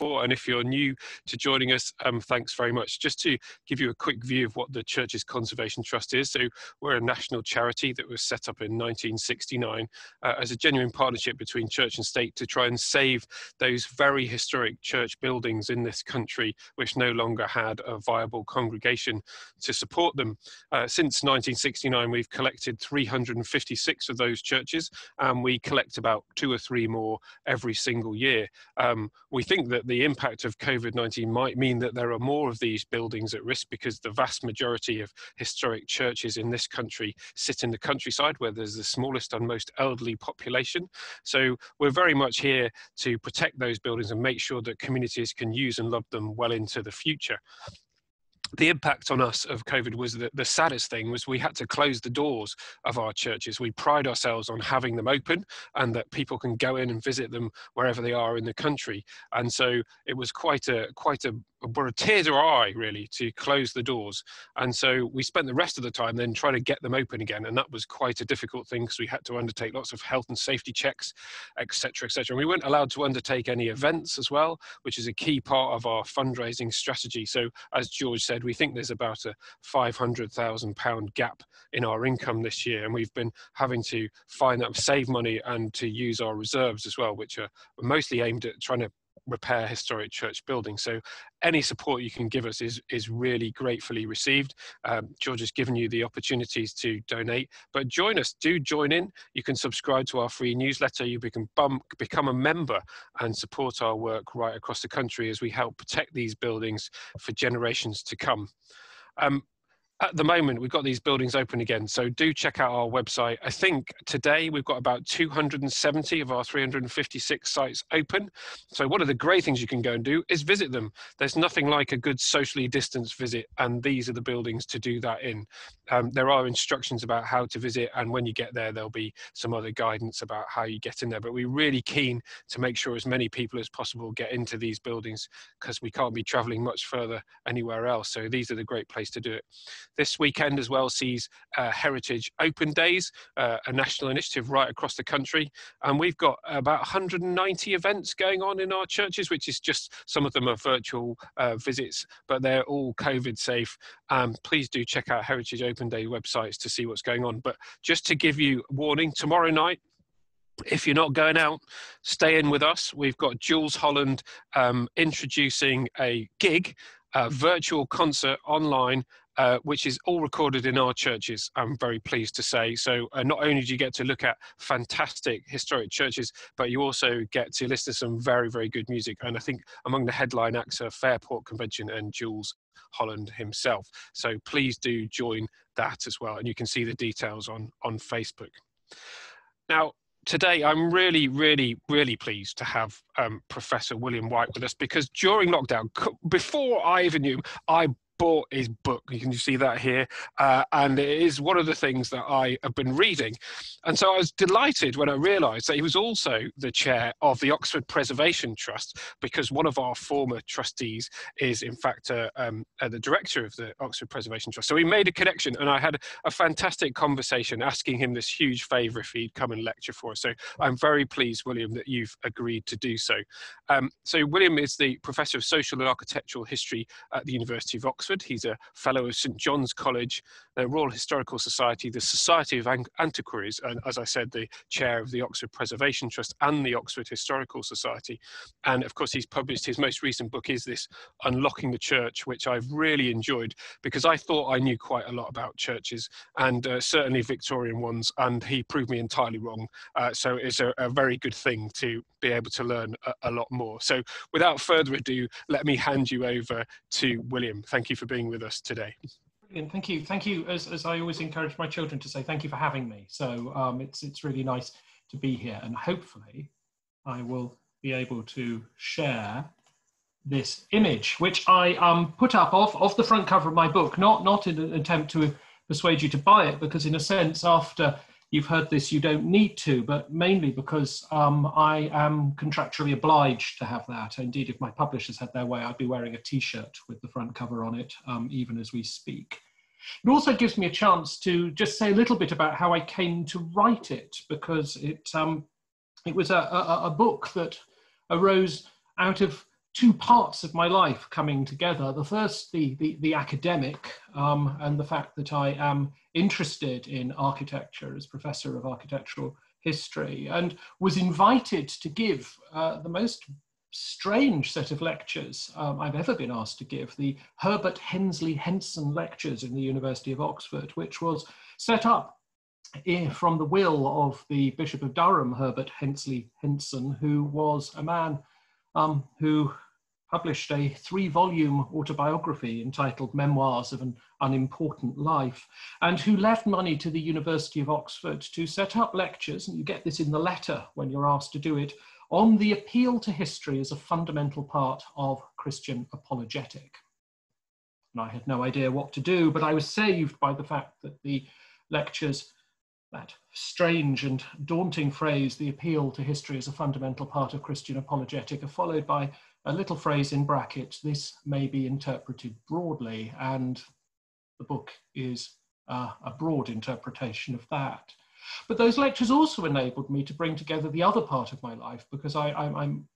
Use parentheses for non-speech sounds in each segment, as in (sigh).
And if you're new to joining us, um, thanks very much. Just to give you a quick view of what the Churches Conservation Trust is. So we're a national charity that was set up in 1969 uh, as a genuine partnership between church and state to try and save those very historic church buildings in this country which no longer had a viable congregation to support them. Uh, since 1969, we've collected 356 of those churches and we collect about two or three more every single year. Um, we think that the impact of COVID 19 might mean that there are more of these buildings at risk because the vast majority of historic churches in this country sit in the countryside where there's the smallest and most elderly population. So we're very much here to protect those buildings and make sure that communities can use and love them well into the future the impact on us of COVID was that the saddest thing was we had to close the doors of our churches. We pride ourselves on having them open and that people can go in and visit them wherever they are in the country. And so it was quite a quite a were a tear to our eye really to close the doors and so we spent the rest of the time then trying to get them open again and that was quite a difficult thing because we had to undertake lots of health and safety checks etc etc and we weren't allowed to undertake any events as well which is a key part of our fundraising strategy so as george said we think there's about a 500,000 pound gap in our income this year and we've been having to find that save money and to use our reserves as well which are mostly aimed at trying to repair historic church buildings. So any support you can give us is is really gratefully received. Um, George has given you the opportunities to donate, but join us. Do join in. You can subscribe to our free newsletter. You can bump, become a member and support our work right across the country as we help protect these buildings for generations to come. Um, at the moment we've got these buildings open again so do check out our website. I think today we've got about 270 of our 356 sites open. So one of the great things you can go and do is visit them. There's nothing like a good socially distanced visit and these are the buildings to do that in. Um, there are instructions about how to visit and when you get there there'll be some other guidance about how you get in there. But we're really keen to make sure as many people as possible get into these buildings because we can't be traveling much further anywhere else. So these are the great place to do it this weekend as well sees uh, Heritage Open Days, uh, a national initiative right across the country. And we've got about 190 events going on in our churches, which is just some of them are virtual uh, visits, but they're all COVID safe. Um, please do check out Heritage Open Day websites to see what's going on. But just to give you warning, tomorrow night, if you're not going out, stay in with us. We've got Jools Holland um, introducing a gig, a virtual concert online uh, which is all recorded in our churches, I'm very pleased to say. So, uh, not only do you get to look at fantastic historic churches, but you also get to listen to some very, very good music. And I think among the headline acts are Fairport Convention and Jools Holland himself. So, please do join that as well. And you can see the details on, on Facebook. Now, today I'm really, really, really pleased to have um, Professor William Whyte with us because during lockdown, before I even knew, I bought his book. You can see that here. Uh, and it is one of the things that I have been reading. And so I was delighted when I realised that he was also the chair of the Oxford Preservation Trust, because one of our former trustees is, in fact, uh, um, uh, the director of the Oxford Preservation Trust. So we made a connection, and I had a fantastic conversation asking him this huge favour if he'd come and lecture for us. So I'm very pleased, William, that you've agreed to do so. Um, so William is the Professor of Social and Architectural History at the University of Oxford. Oxford. He's a fellow of St John's College, the Royal Historical Society, the Society of Antiquaries, and as I said, the chair of the Oxford Preservation Trust and the Oxford Historical Society. And of course, he's published his most recent book is this Unlocking the Church, which I've really enjoyed because I thought I knew quite a lot about churches and uh, certainly Victorian ones, and he proved me entirely wrong. Uh, so it's a, a, very good thing to be able to learn a, a lot more. So without further ado, let me hand you over to William. Thank you for being with us today. Brilliant. Thank you. Thank you. As, as I always encourage my children to say, thank you for having me. So um, it's, it's really nice to be here. And hopefully I will be able to share this image, which I um, put up off, off the front cover of my book, not, not in an attempt to persuade you to buy it, because in a sense, after you've heard this, you don't need to, but mainly because um, I am contractually obliged to have that. Indeed, if my publishers had their way, I'd be wearing a t-shirt with the front cover on it, um, even as we speak. It also gives me a chance to just say a little bit about how I came to write it, because it, um, it was a, a, a book that arose out of two parts of my life coming together. The first, the, the, the academic, um, and the fact that I am interested in architecture as professor of architectural history, and was invited to give uh, the most strange set of lectures um, I've ever been asked to give, the Herbert Hensley Henson Lectures in the University of Oxford, which was set up from the will of the Bishop of Durham, Herbert Hensley Henson, who was a man um, who published a three volume autobiography entitled Memoirs of an Unimportant Life, and who left money to the University of Oxford to set up lectures, and you get this in the letter when you're asked to do it, on the appeal to history as a fundamental part of Christian apologetic. And I had no idea what to do, but I was saved by the fact that the lectures, that strange and daunting phrase, the appeal to history as a fundamental part of Christian apologetic, are followed by a little phrase in brackets, this may be interpreted broadly, and the book is uh, a broad interpretation of that. But those lectures also enabled me to bring together the other part of my life because I, am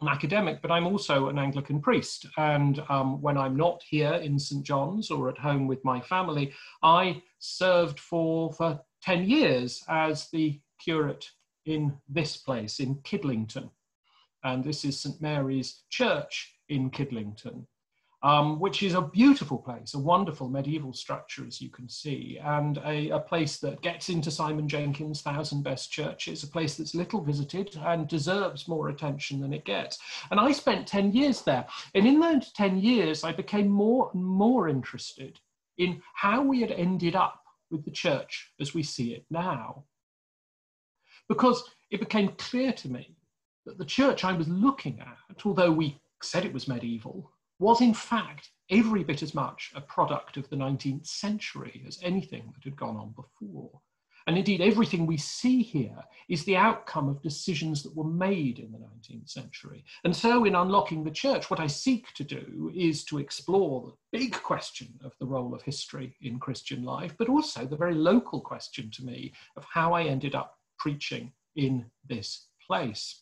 an academic, but I'm also an Anglican priest. And um, when I'm not here in St. John's or at home with my family, I served for, for 10 years as the curate in this place, in Kidlington and this is St Mary's Church in Kidlington, um, which is a beautiful place, a wonderful medieval structure, as you can see, and a, a, place that gets into Simon Jenkins' Thousand Best Churches, a place that's little visited and deserves more attention than it gets. And I spent 10 years there, and in those 10 years, I became more and more interested in how we had ended up with the church as we see it now. Because it became clear to me that the church I was looking at, although we said it was medieval, was in fact every bit as much a product of the 19th century as anything that had gone on before. And indeed, everything we see here is the outcome of decisions that were made in the 19th century. And so, in unlocking the church, what I seek to do is to explore the big question of the role of history in Christian life, but also the very local question to me of how I ended up preaching in this place.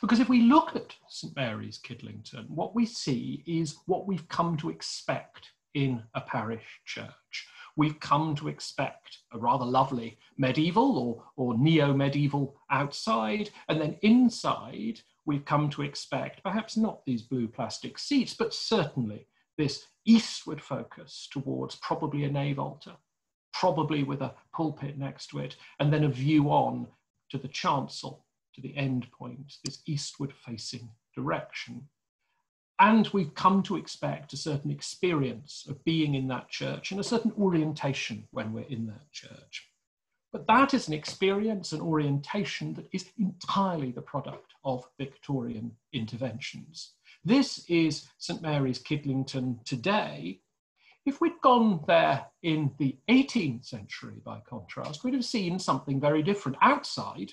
Because if we look at St Mary's Kidlington, what we see is what we've come to expect in a parish church. We've come to expect a rather lovely medieval or, or neo medieval outside, and then inside, we've come to expect perhaps not these blue plastic seats, but certainly this eastward focus towards probably a nave altar, probably with a pulpit next to it, and then a view on to the chancel to the end point, this eastward facing direction. And we've come to expect a certain experience of being in that church and a certain orientation when we're in that church. But that is an experience, an orientation that is entirely the product of Victorian interventions. This is St Mary's Kidlington today. If we'd gone there in the 18th century, by contrast, we'd have seen something very different. Outside,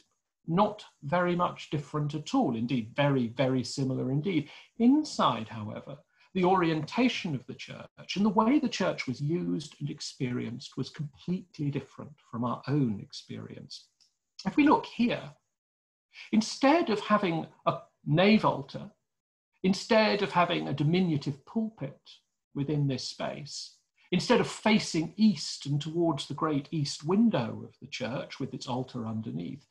not very much different at all, indeed, very, very similar indeed. Inside, however, the orientation of the church and the way the church was used and experienced was completely different from our own experience. If we look here, instead of having a nave altar, instead of having a diminutive pulpit within this space, instead of facing east and towards the great east window of the church with its altar underneath,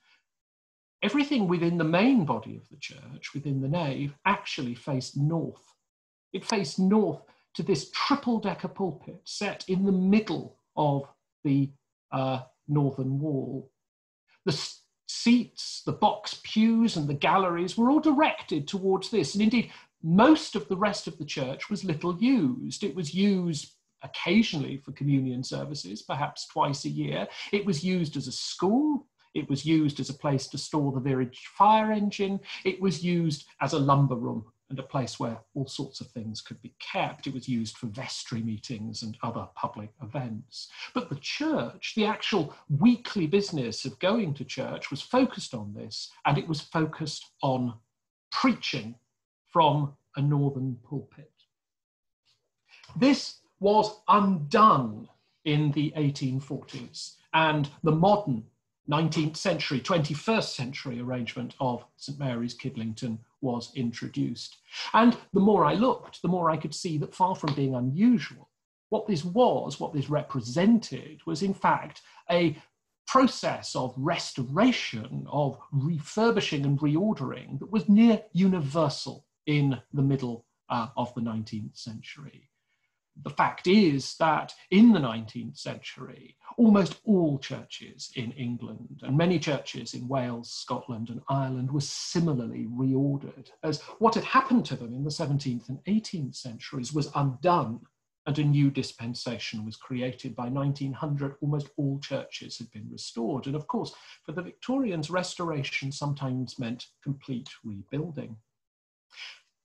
Everything within the main body of the church, within the nave, actually faced north. It faced north to this triple decker pulpit set in the middle of the uh, northern wall. The seats, the box pews, and the galleries were all directed towards this. And indeed, most of the rest of the church was little used. It was used occasionally for communion services, perhaps twice a year. It was used as a school. It was used as a place to store the Viridge fire engine. It was used as a lumber room and a place where all sorts of things could be kept. It was used for vestry meetings and other public events. But the church, the actual weekly business of going to church, was focused on this, and it was focused on preaching from a northern pulpit. This was undone in the 1840s, and the modern 19th century, 21st century arrangement of St Mary's Kidlington was introduced. And the more I looked, the more I could see that far from being unusual, what this was, what this represented, was in fact a process of restoration, of refurbishing and reordering that was near universal in the middle uh, of the 19th century. The fact is that in the 19th century, almost all churches in England and many churches in Wales, Scotland, and Ireland were similarly reordered, as what had happened to them in the 17th and 18th centuries was undone and a new dispensation was created. By 1900, almost all churches had been restored. And of course, for the Victorians, restoration sometimes meant complete rebuilding.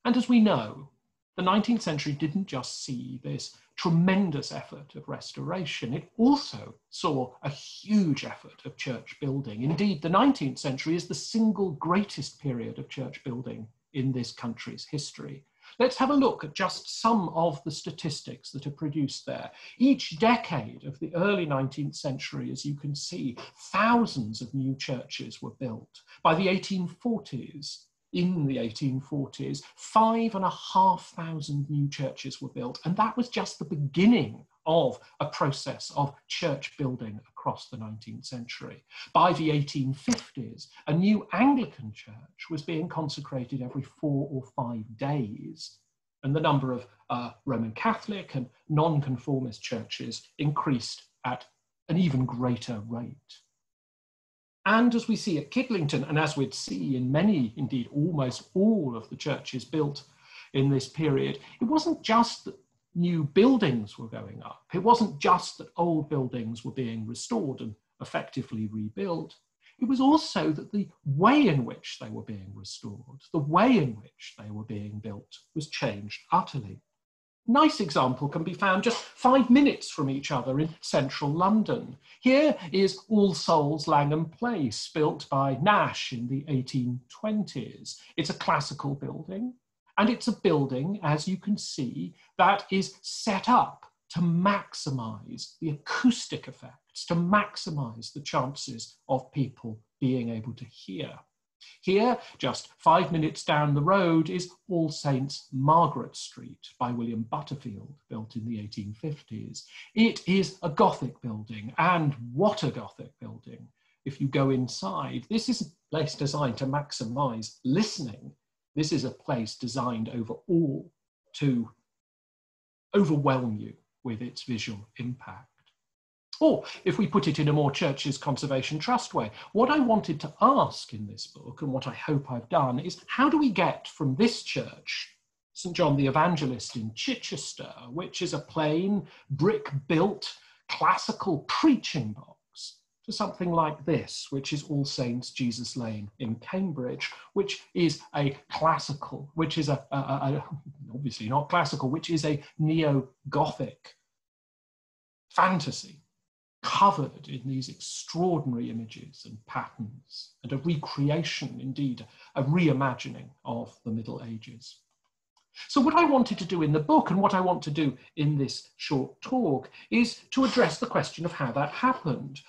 And as we know, the 19th century didn't just see this tremendous effort of restoration, it also saw a huge effort of church building. Indeed, the 19th century is the single greatest period of church building in this country's history. Let's have a look at just some of the statistics that are produced there. Each decade of the early 19th century, as you can see, thousands of new churches were built. By the 1840s, in the 1840s, five and a half thousand new churches were built, and that was just the beginning of a process of church building across the 19th century. By the 1850s, a new Anglican church was being consecrated every four or five days, and the number of uh, Roman Catholic and nonconformist churches increased at an even greater rate. And as we see at Kidlington, and as we'd see in many, indeed almost all of the churches built in this period, it wasn't just that new buildings were going up. It wasn't just that old buildings were being restored and effectively rebuilt. It was also that the way in which they were being restored, the way in which they were being built, was changed utterly. Nice example can be found just five minutes from each other in central London. Here is All Souls Langham Place, built by Nash in the 1820s. It's a classical building. And it's a building, as you can see, that is set up to maximize the acoustic effects, to maximize the chances of people being able to hear. Here, just five minutes down the road, is All Saints Margaret Street by William Butterfield, built in the 1850s. It is a Gothic building, and what a Gothic building. If you go inside, this is a place designed to maximize listening this is a place designed overall to overwhelm you with its visual impact. Or if we put it in a more Churches Conservation Trust way, what I wanted to ask in this book, and what I hope I've done, is how do we get from this church, St. John the Evangelist in Chichester, which is a plain, brick built, classical preaching box, to something like this, which is All Saints Jesus Lane in Cambridge, which is a classical, which is a, a, a obviously not classical, which is a neo Gothic fantasy covered in these extraordinary images and patterns, and a recreation, indeed, a reimagining of the Middle Ages. So, what I wanted to do in the book and what I want to do in this short talk is to address the question of how that happened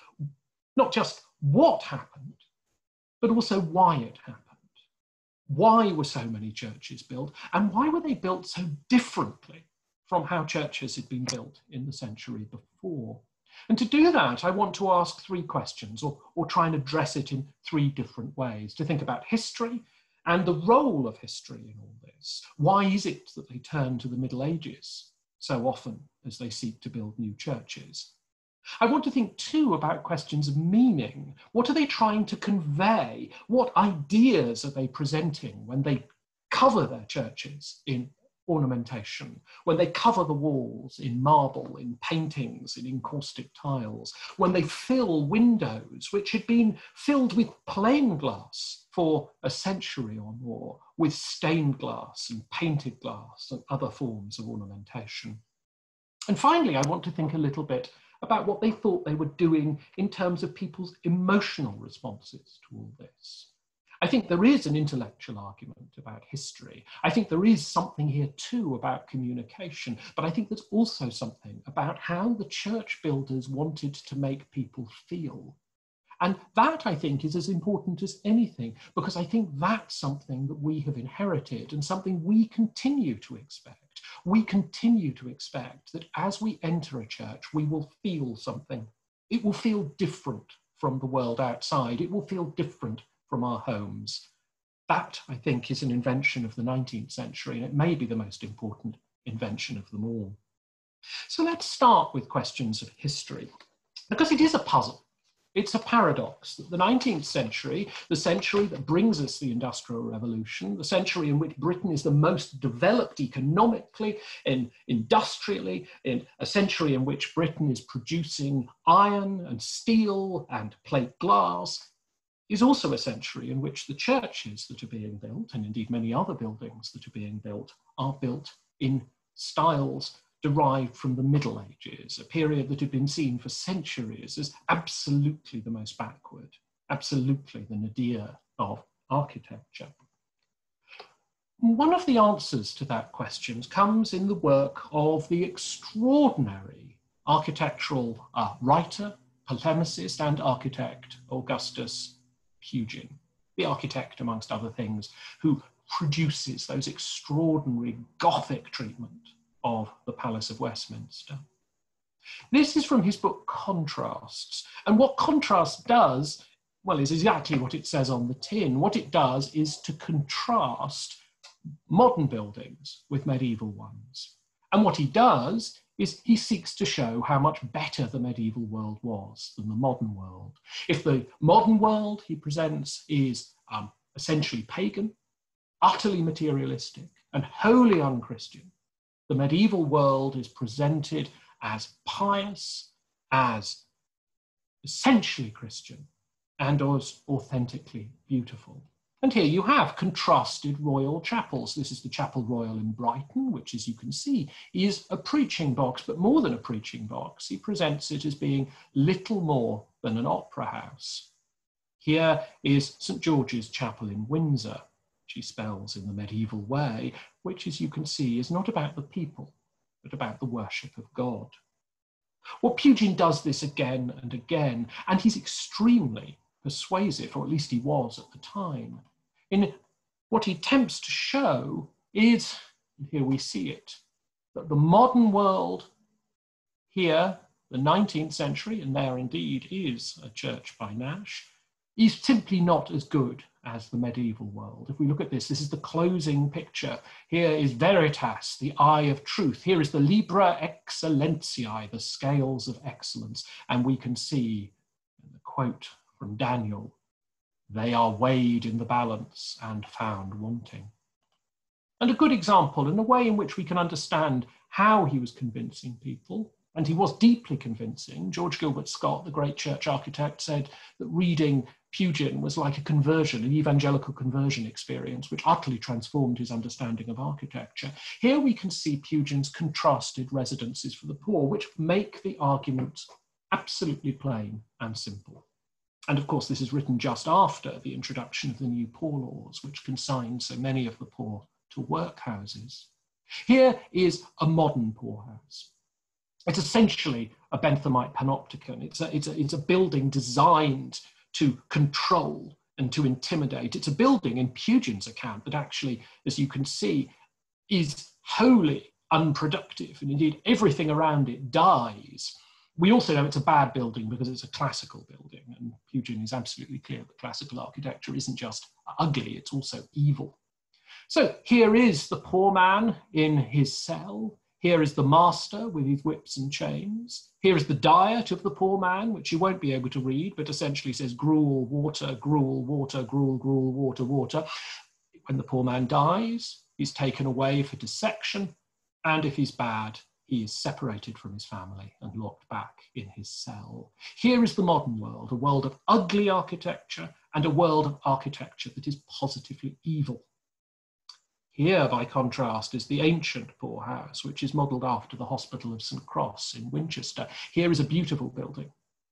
not just what happened, but also why it happened. Why were so many churches built, and why were they built so differently from how churches had been built in the century before? And to do that, I want to ask three questions, or, or try and address it in three different ways to think about history and the role of history in all this. Why is it that they turn to the Middle Ages so often as they seek to build new churches? I want to think too about questions of meaning. What are they trying to convey? What ideas are they presenting when they cover their churches in ornamentation, when they cover the walls in marble, in paintings, in encaustic tiles, when they fill windows which had been filled with plain glass for a century or more, with stained glass and painted glass and other forms of ornamentation. And finally, I want to think a little bit about what they thought they were doing in terms of people's emotional responses to all this. I think there is an intellectual argument about history. I think there is something here too about communication, but I think there's also something about how the church builders wanted to make people feel. And that, I think, is as important as anything, because I think that's something that we have inherited and something we continue to expect. We continue to expect that as we enter a church, we will feel something. It will feel different from the world outside, it will feel different from our homes. That, I think, is an invention of the 19th century, and it may be the most important invention of them all. So let's start with questions of history, because it is a puzzle. It's a paradox that the 19th century, the century that brings us the Industrial Revolution, the century in which Britain is the most developed economically and industrially, in a century in which Britain is producing iron and steel and plate glass, is also a century in which the churches that are being built, and indeed many other buildings that are being built, are built in styles derived from the Middle Ages, a period that had been seen for centuries as absolutely the most backward, absolutely the nadir of architecture. One of the answers to that question comes in the work of the extraordinary architectural uh, writer, polemicist, and architect Augustus Pugin, the architect, amongst other things, who produces those extraordinary Gothic treatment of the Palace of Westminster. This is from his book Contrasts. And what contrast does, well, is exactly what it says on the tin. What it does is to contrast modern buildings with medieval ones. And what he does is he seeks to show how much better the medieval world was than the modern world. If the modern world he presents is um, essentially pagan, utterly materialistic, and wholly unchristian, the medieval world is presented as pious, as essentially Christian, and as authentically beautiful. And here you have contrasted royal chapels. This is the Chapel Royal in Brighton, which, as you can see, is a preaching box, but more than a preaching box. He presents it as being little more than an opera house. Here is St George's Chapel in Windsor, she spells in the medieval way, which, as you can see, is not about the people, but about the worship of God. Well, Pugin does this again and again, and he's extremely persuasive, or at least he was at the time. In what he attempts to show is, and here we see it, that the modern world, here, the 19th century, and there indeed is a church by Nash, is simply not as good as the medieval world. If we look at this, this is the closing picture. Here is Veritas, the eye of truth. Here is the Libra Excellentiae, the scales of excellence. And we can see the quote from Daniel they are weighed in the balance and found wanting. And a good example, and a way in which we can understand how he was convincing people, and he was deeply convincing. George Gilbert Scott, the great church architect, said that reading Pugin was like a conversion, an evangelical conversion experience, which utterly transformed his understanding of architecture. Here we can see Pugin's contrasted residences for the poor, which make the argument absolutely plain and simple. And of course, this is written just after the introduction of the new poor laws, which consigned so many of the poor to workhouses. Here is a modern poorhouse. It's essentially a Benthamite panopticon. It's a, it's a, it's a building designed to control and to intimidate. It's a building in Pugin's account that actually, as you can see, is wholly unproductive, and indeed everything around it dies. We also know it's a bad building because it's a classical building, and Pugin is absolutely clear that classical architecture isn't just ugly, it's also evil. So here is the poor man in his cell. Here is the master with his whips and chains. Here is the diet of the poor man, which you won't be able to read, but essentially says gruel, water, gruel, water, gruel, gruel, water, water. When the poor man dies, he's taken away for dissection, and if he's bad, he is separated from his family and locked back in his cell. Here is the modern world, a world of ugly architecture and a world of architecture that is positively evil. Here, by contrast, is the ancient poorhouse, which is modelled after the Hospital of St. Cross in Winchester. Here is a beautiful building.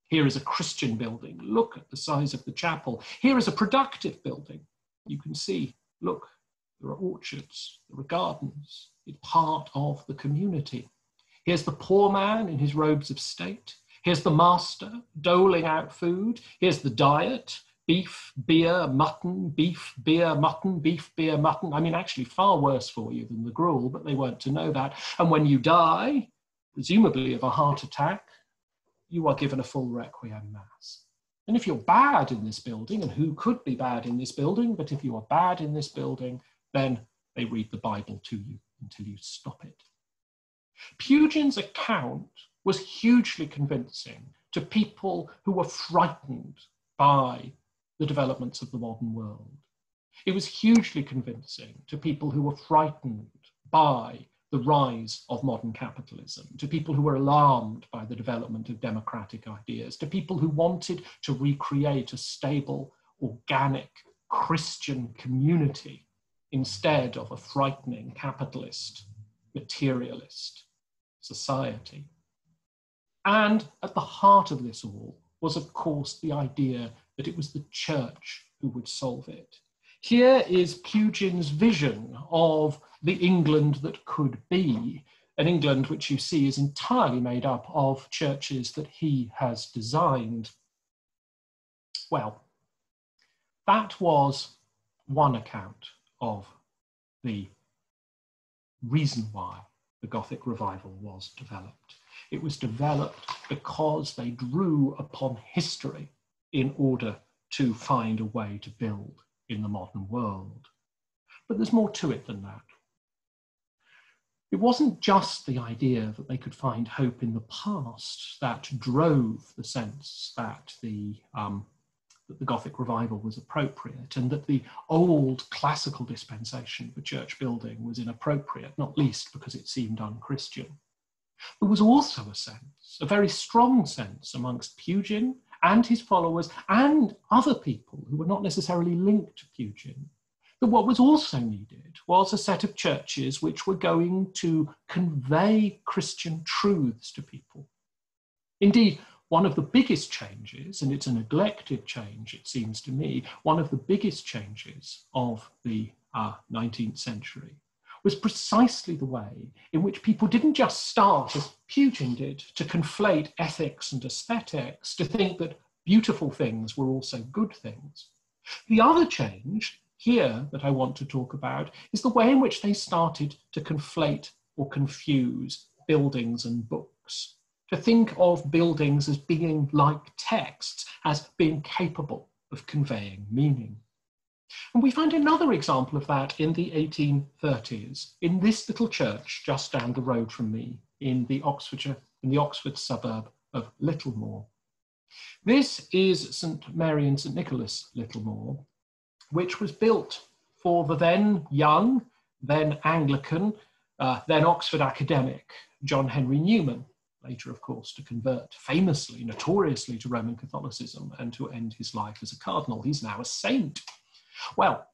Here is a Christian building. Look at the size of the chapel. Here is a productive building. You can see, look, there are orchards, there are gardens. It's part of the community. Here's the poor man in his robes of state. Here's the master doling out food. Here's the diet beef, beer, mutton, beef, beer, mutton, beef, beer, mutton. I mean, actually, far worse for you than the gruel, but they weren't to know that. And when you die, presumably of a heart attack, you are given a full requiem mass. And if you're bad in this building, and who could be bad in this building, but if you are bad in this building, then they read the Bible to you until you stop it. Pugin's account was hugely convincing to people who were frightened by the developments of the modern world. It was hugely convincing to people who were frightened by the rise of modern capitalism, to people who were alarmed by the development of democratic ideas, to people who wanted to recreate a stable, organic Christian community instead of a frightening capitalist, materialist society. And at the heart of this all was, of course, the idea that it was the church who would solve it. Here is Pugin's vision of the England that could be, an England which you see is entirely made up of churches that he has designed. Well, that was one account of the reason why the Gothic revival was developed. It was developed because they drew upon history in order to find a way to build in the modern world. But there's more to it than that. It wasn't just the idea that they could find hope in the past that drove the sense that the, um, that the Gothic revival was appropriate and that the old classical dispensation for church building was inappropriate, not least because it seemed unchristian. There was also a sense, a very strong sense amongst Pugin and his followers and other people who were not necessarily linked to Pugin. that what was also needed was a set of churches which were going to convey Christian truths to people. Indeed, one of the biggest changes, and it's a neglected change, it seems to me, one of the biggest changes of the uh, 19th century was precisely the way in which people didn't just start, as Pugin did, to conflate ethics and aesthetics, to think that beautiful things were also good things. The other change here that I want to talk about is the way in which they started to conflate or confuse buildings and books, to think of buildings as being like texts, as being capable of conveying meaning. And we find another example of that in the 1830s, in this little church just down the road from me in the Oxfordshire, in the Oxford suburb of Littlemore. This is St Mary and St Nicholas Littlemore, which was built for the then young, then Anglican, uh, then Oxford academic John Henry Newman, later, of course, to convert famously, notoriously to Roman Catholicism and to end his life as a cardinal. He's now a saint. Well,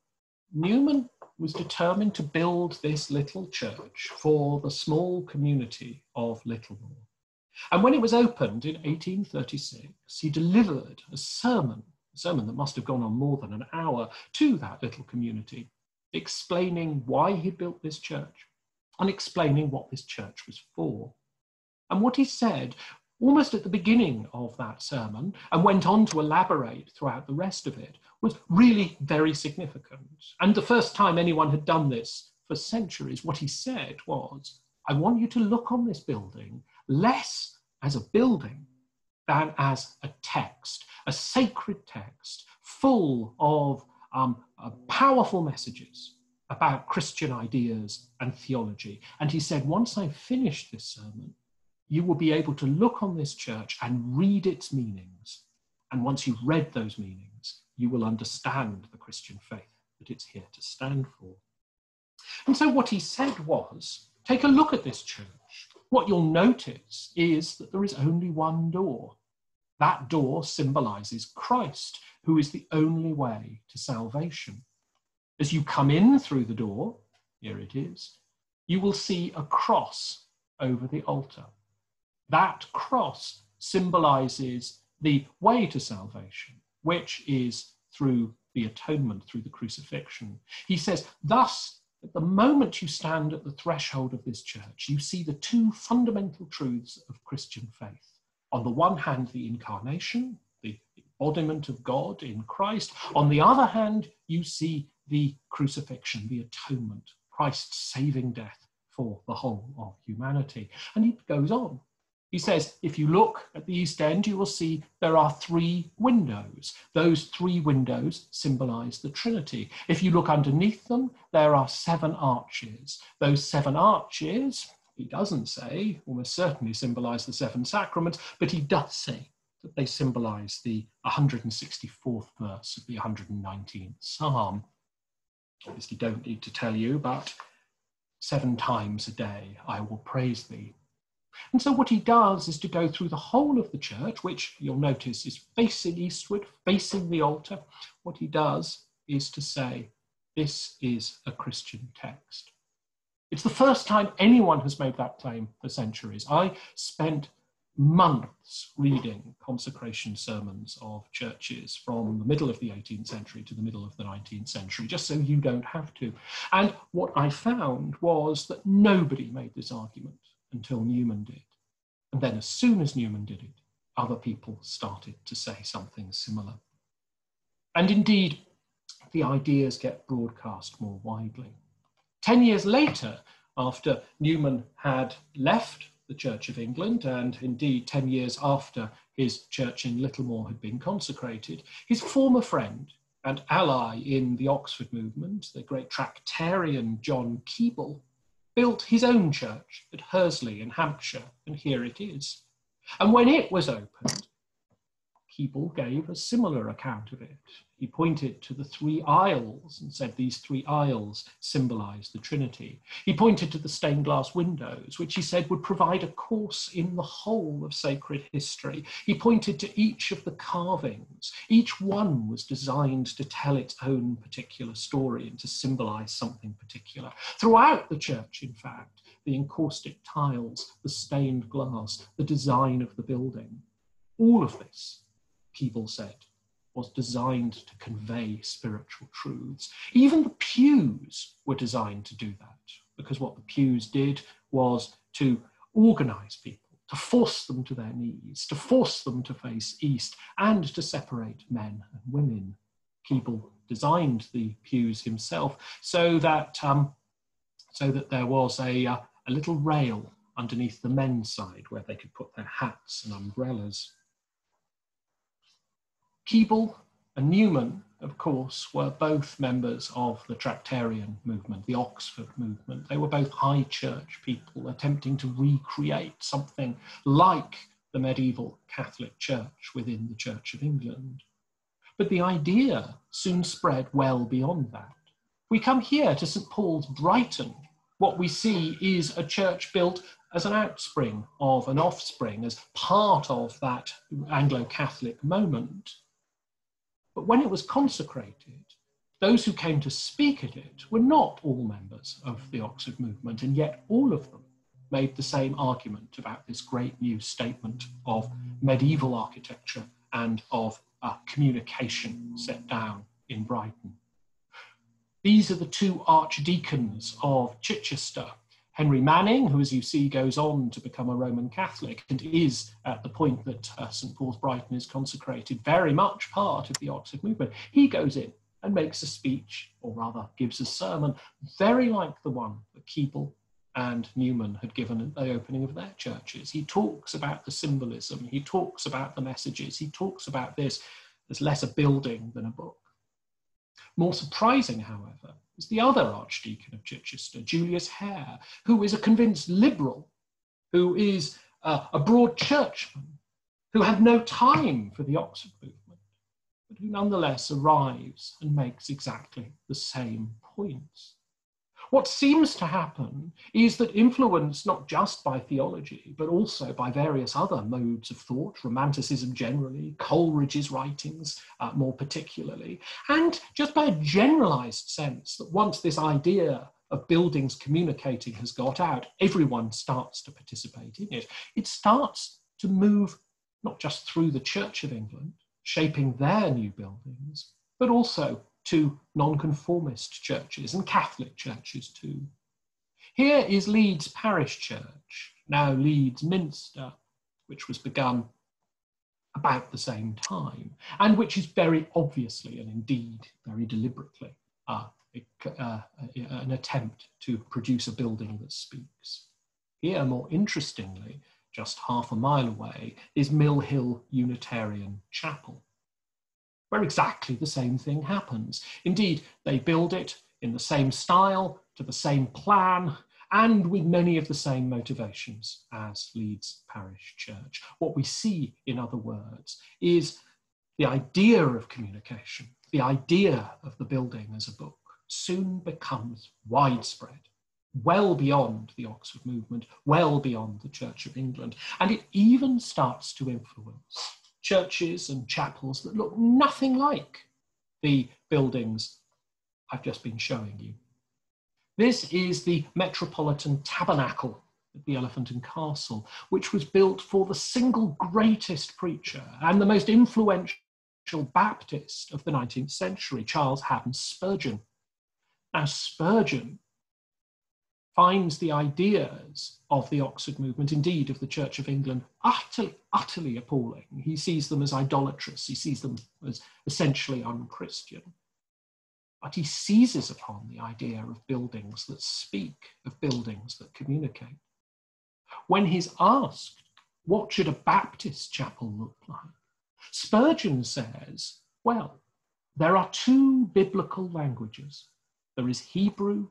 Newman was determined to build this little church for the small community of Littlemore. And when it was opened in 1836, he delivered a sermon, a sermon that must have gone on more than an hour, to that little community, explaining why he built this church and explaining what this church was for. And what he said almost at the beginning of that sermon and went on to elaborate throughout the rest of it was really very significant. And the first time anyone had done this for centuries, what he said was, I want you to look on this building less as a building than as a text, a sacred text full of um, uh, powerful messages about Christian ideas and theology. And he said, once I've finished this sermon, you will be able to look on this church and read its meanings. And once you've read those meanings, you will understand the Christian faith that it's here to stand for. And so what he said was take a look at this church. What you'll notice is that there is only one door. That door symbolizes Christ, who is the only way to salvation. As you come in through the door, here it is, you will see a cross over the altar. That cross symbolizes the way to salvation, which is through the atonement, through the crucifixion. He says, Thus, at the moment you stand at the threshold of this church, you see the two fundamental truths of Christian faith. On the one hand, the incarnation, the embodiment of God in Christ. On the other hand, you see the crucifixion, the atonement, Christ's saving death for the whole of humanity. And he goes on. He says, if you look at the east end, you will see there are three windows. Those three windows symbolize the Trinity. If you look underneath them, there are seven arches. Those seven arches, he doesn't say, almost certainly symbolize the seven sacraments, but he does say that they symbolize the 164th verse of the 119th Psalm. Obviously, don't need to tell you, but seven times a day I will praise thee. And so what he does is to go through the whole of the church, which you'll notice is facing eastward, facing the altar. What he does is to say, this is a Christian text. It's the first time anyone has made that claim for centuries. I spent months reading consecration sermons of churches from the middle of the 18th century to the middle of the 19th century, just so you don't have to. And what I found was that nobody made this argument until Newman did. And then, as soon as Newman did it, other people started to say something similar. And indeed, the ideas get broadcast more widely. Ten years later, after Newman had left the Church of England, and indeed 10 years after his church in Littlemore had been consecrated, his former friend and ally in the Oxford movement, the great Tractarian John Keble, built his own church at Hursley in Hampshire, and here it is. And when it was opened, Keble gave a similar account of it. He pointed to the three aisles and said these three aisles symbolize the Trinity. He pointed to the stained glass windows, which he said would provide a course in the whole of sacred history. He pointed to each of the carvings. Each one was designed to tell its own particular story and to symbolize something particular. Throughout the church, in fact, the encaustic tiles, the stained glass, the design of the building, all of this, Keble said, was designed to convey spiritual truths. Even the pews were designed to do that, because what the pews did was to organize people, to force them to their knees, to force them to face east, and to separate men and women. Keble designed the pews himself so that, um, so that there was a, uh, a little rail underneath the men's side where they could put their hats and umbrellas. Keble and Newman, of course, were both members of the Tractarian movement, the Oxford movement. They were both high church people attempting to recreate something like the medieval Catholic Church within the Church of England. But the idea soon spread well beyond that. We come here to St. Paul's Brighton. What we see is a church built as an outspring of an offspring, as part of that Anglo Catholic moment. But when it was consecrated, those who came to speak at it were not all members of the Oxford movement, and yet all of them made the same argument about this great new statement of medieval architecture and of uh, communication set down in Brighton. These are the two archdeacons of Chichester Henry Manning, who, as you see, goes on to become a Roman Catholic and is, at the point that uh, St. Paul's Brighton is consecrated, very much part of the Oxford movement, he goes in and makes a speech, or rather gives a sermon, very like the one that Keble and Newman had given at the opening of their churches. He talks about the symbolism, he talks about the messages, he talks about this as less a building than a book. More surprising, however, is the other Archdeacon of Chichester, Julius Hare, who is a convinced liberal, who is uh, a broad churchman, who had no time for the Oxford movement, but who nonetheless arrives and makes exactly the same points. What seems to happen is that influenced not just by theology, but also by various other modes of thought, Romanticism generally, Coleridge's writings uh, more particularly, and just by a generalized sense that once this idea of buildings communicating has got out, everyone starts to participate in it. It starts to move not just through the Church of England, shaping their new buildings, but also to nonconformist churches and Catholic churches too. Here is Leeds Parish Church, now Leeds Minster, which was begun about the same time, and which is very obviously and indeed very deliberately uh, uh, an attempt to produce a building that speaks. Here, more interestingly, just half a mile away, is Mill Hill Unitarian Chapel, where exactly the same thing happens. Indeed, they build it in the same style, to the same plan, and with many of the same motivations as Leeds Parish Church. What we see, in other words, is the idea of communication, the idea of the building as a book, soon becomes widespread, well beyond the Oxford movement, well beyond the Church of England, and it even starts to influence churches and chapels that look nothing like the buildings I've just been showing you. This is the Metropolitan Tabernacle at the Elephant and Castle, which was built for the single greatest preacher and the most influential Baptist of the 19th century, Charles Haddon Spurgeon. Now, Spurgeon finds the ideas of the Oxford movement, indeed of the Church of England, utterly, utterly appalling. He sees them as idolatrous, he sees them as essentially unchristian but he seizes upon the idea of buildings that speak, of buildings that communicate. When he's asked, what should a Baptist chapel look like? Spurgeon says, well, there are two biblical languages. There is Hebrew,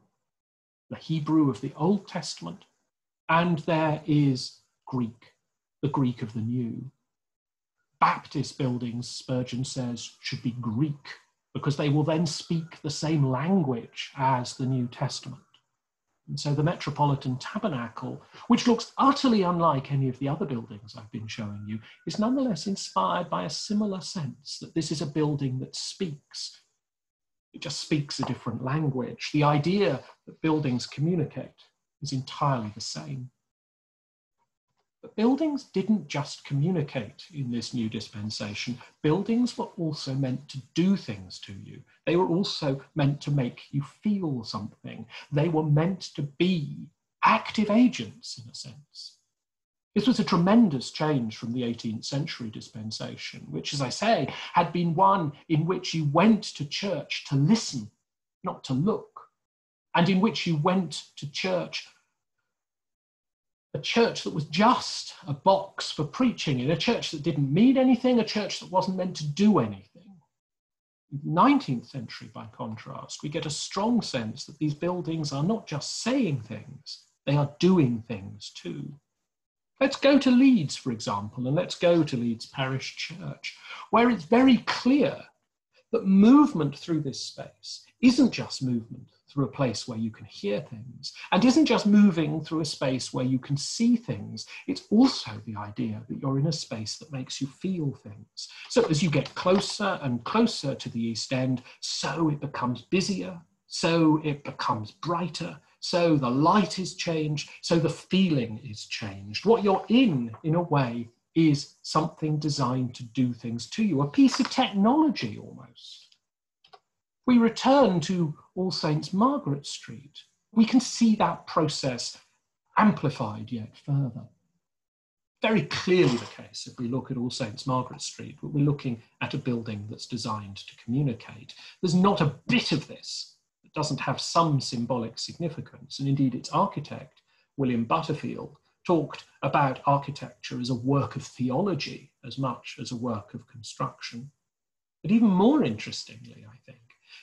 the Hebrew of the Old Testament, and there is Greek, the Greek of the New. Baptist buildings, Spurgeon says, should be Greek because they will then speak the same language as the New Testament. And so the Metropolitan Tabernacle, which looks utterly unlike any of the other buildings I've been showing you, is nonetheless inspired by a similar sense that this is a building that speaks. It just speaks a different language. The idea that buildings communicate is entirely the same. But buildings didn't just communicate in this new dispensation. Buildings were also meant to do things to you. They were also meant to make you feel something. They were meant to be active agents, in a sense. This was a tremendous change from the 18th century dispensation, which, as I say, had been one in which you went to church to listen, not to look, and in which you went to church a church that was just a box for preaching in, a church that didn't mean anything, a church that wasn't meant to do anything. 19th century, by contrast, we get a strong sense that these buildings are not just saying things, they are doing things too. Let's go to Leeds, for example, and let's go to Leeds Parish Church, where it's very clear that movement through this space isn't just movement through a place where you can hear things and isn't just moving through a space where you can see things. It's also the idea that you're in a space that makes you feel things. So as you get closer and closer to the East End, so it becomes busier, so it becomes brighter, so the light is changed, so the feeling is changed. What you're in, in a way, is something designed to do things to you, a piece of technology almost we return to All Saints Margaret Street, we can see that process amplified yet further. Very clearly the case if we look at All Saints Margaret Street, we're looking at a building that's designed to communicate. There's not a bit of this doesn't have some symbolic significance, and indeed its architect, William Butterfield, talked about architecture as a work of theology as much as a work of construction. But even more interestingly, I think,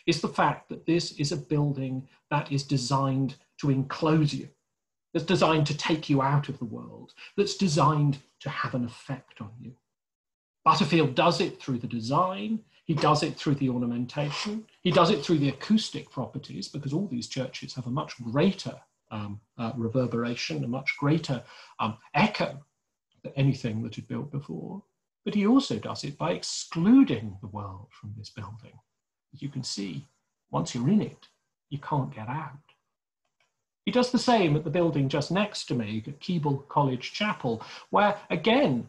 is the fact that this is a building that is designed to enclose you, that's designed to take you out of the world, that's designed to have an effect on you. Butterfield does it through the design, he does it through the ornamentation, he does it through the acoustic properties, because all these churches have a much greater um, uh, reverberation, a much greater um, echo than anything that had built before. But he also does it by excluding the world from this building As you can see, once you're in it, you can't get out. He does the same at the building just next to me, at Keble College Chapel, where again,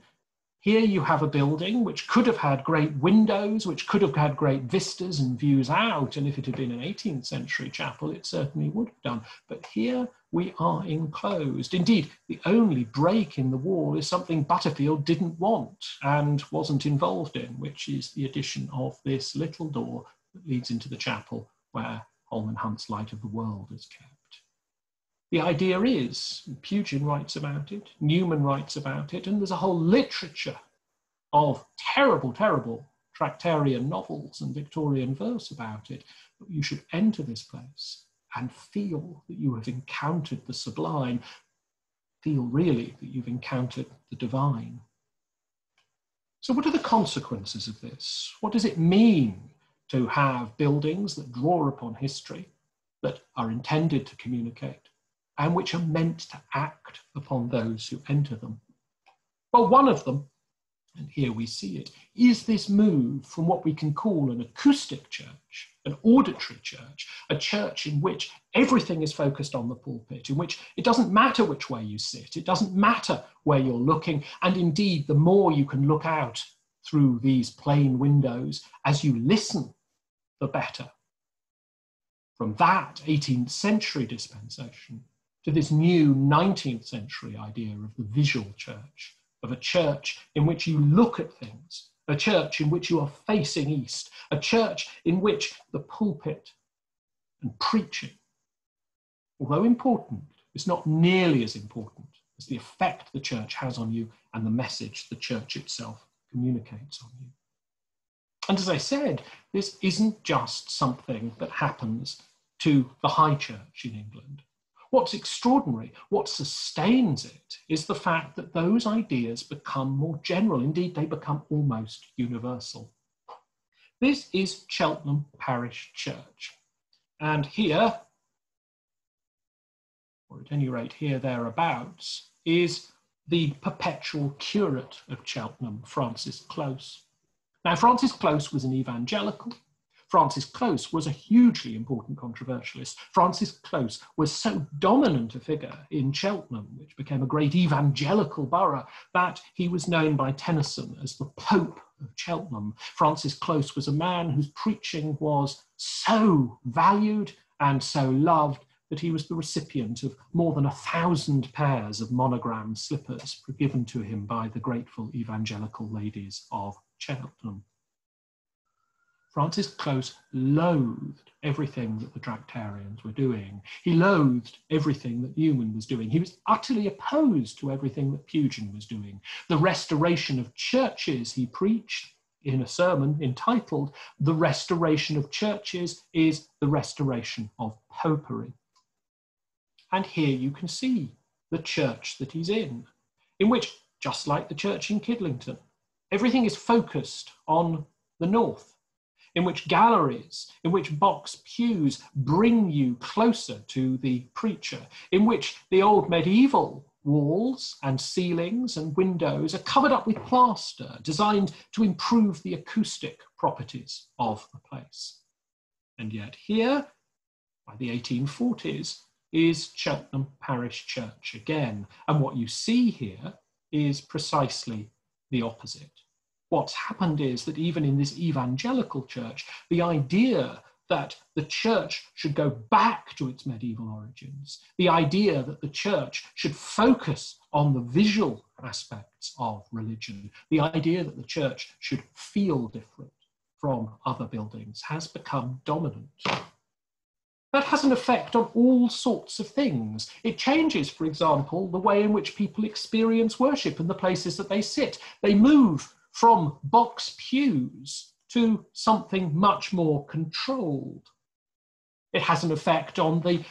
Here you have a building which could have had great windows, which could have had great vistas and views out. And if it had been an 18th century chapel, it certainly would have done. But here we are enclosed. Indeed, the only break in the wall is something Butterfield didn't want and wasn't involved in, which is the addition of this little door that leads into the chapel where Holman Hunt's Light of the World is kept. The idea is, Pugin writes about it, Newman writes about it, and there's a whole literature of terrible, terrible Tractarian novels and Victorian verse about it. But you should enter this place and feel that you have encountered the sublime, feel really that you've encountered the divine. So, what are the consequences of this? What does it mean to have buildings that draw upon history, that are intended to communicate? And which are meant to act upon those who enter them. Well, one of them, and here we see it, is this move from what we can call an acoustic church, an auditory church, a church in which everything is focused on the pulpit, in which it doesn't matter which way you sit, it doesn't matter where you're looking, and indeed, the more you can look out through these plain windows as you listen, the better. From that 18th century dispensation, to this new 19th century idea of the visual church, of a church in which you look at things, a church in which you are facing east, a church in which the pulpit and preaching, although important, is not nearly as important as the effect the church has on you and the message the church itself communicates on you. And as I said, this isn't just something that happens to the high church in England. What's extraordinary, what sustains it, is the fact that those ideas become more general. Indeed, they become almost universal. This is Cheltenham Parish Church. And here, or at any rate here thereabouts, is the perpetual curate of Cheltenham, Francis Close. Now, Francis Close was an evangelical. Francis Close was a hugely important controversialist. Francis Close was so dominant a figure in Cheltenham, which became a great evangelical borough, that he was known by Tennyson as the Pope of Cheltenham. Francis Close was a man whose preaching was so valued and so loved that he was the recipient of more than a thousand pairs of monogram slippers given to him by the grateful evangelical ladies of Cheltenham. Francis Close loathed everything that the Tractarians were doing. He loathed everything that Newman was doing. He was utterly opposed to everything that Pugin was doing. The restoration of churches he preached in a sermon entitled The Restoration of Churches is the Restoration of Popery. And here you can see the church that he's in, in which, just like the church in Kidlington, everything is focused on the north in which galleries, in which box pews bring you closer to the preacher, in which the old medieval walls and ceilings and windows are covered up with plaster designed to improve the acoustic properties of the place. And yet, here, by the 1840s, is Cheltenham Parish Church again. And what you see here is precisely the opposite what's happened is that even in this evangelical church, the idea that the church should go back to its medieval origins, the idea that the church should focus on the visual aspects of religion, the idea that the church should feel different from other buildings has become dominant. That has an effect on all sorts of things. It changes, for example, the way in which people experience worship and the places that they sit. They move from box pews to something much more controlled. It has an effect on the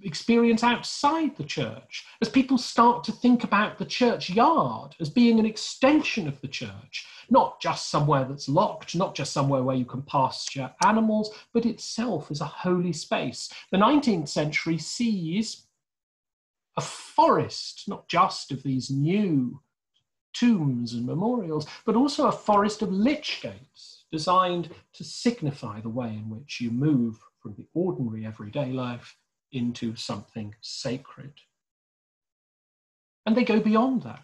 experience outside the church as people start to think about the churchyard as being an extension of the church, not just somewhere that's locked, not just somewhere where you can pasture animals, but itself as a holy space. The 19th century sees a forest, not just of these new tombs and memorials, but also a forest of lich gates designed to signify the way in which you move from the ordinary everyday life into something sacred. And they go beyond that.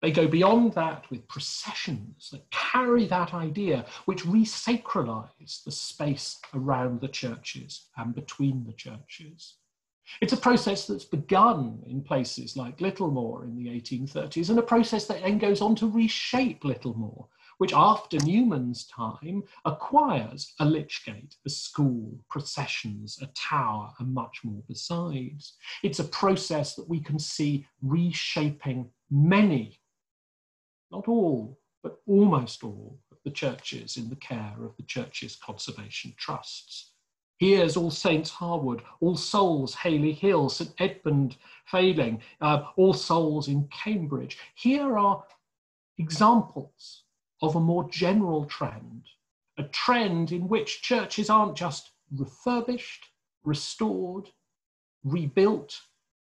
They go beyond that with processions that carry that idea, which resacralize the space around the churches and between the churches. It's a process that's begun in places like Littlemore in the 1830s, and a process that then goes on to reshape Littlemore, which after Newman's time acquires a lychgate, a school, processions, a tower, and much more besides. It's a process that we can see reshaping many not all, but almost all of the churches in the care of the churches Conservation Trusts. Here's All Saints Harewood, All Souls Haley Hill, St Edmund Falinge, uh, All Souls in Cambridge. Here are examples of a more general trend, a trend in which churches aren't just refurbished, restored, rebuilt,